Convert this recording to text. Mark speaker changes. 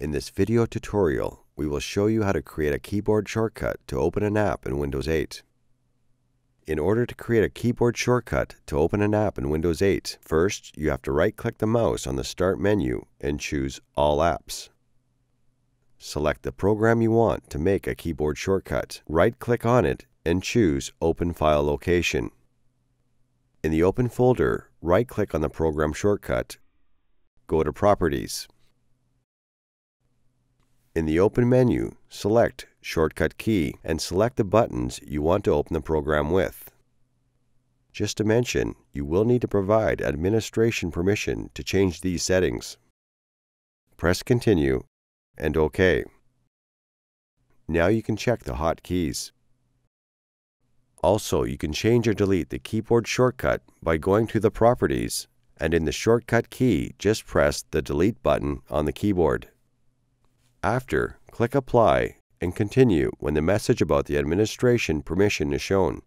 Speaker 1: In this video tutorial, we will show you how to create a keyboard shortcut to open an app in Windows 8. In order to create a keyboard shortcut to open an app in Windows 8, first you have to right-click the mouse on the Start menu and choose All Apps. Select the program you want to make a keyboard shortcut. Right-click on it and choose Open File Location. In the Open folder, right-click on the program shortcut. Go to Properties. In the Open menu, select Shortcut Key and select the buttons you want to open the program with. Just to mention, you will need to provide administration permission to change these settings. Press Continue and OK. Now you can check the hotkeys. Also, you can change or delete the keyboard shortcut by going to the Properties and in the shortcut key just press the Delete button on the keyboard. After, click Apply and continue when the message about the administration permission is shown.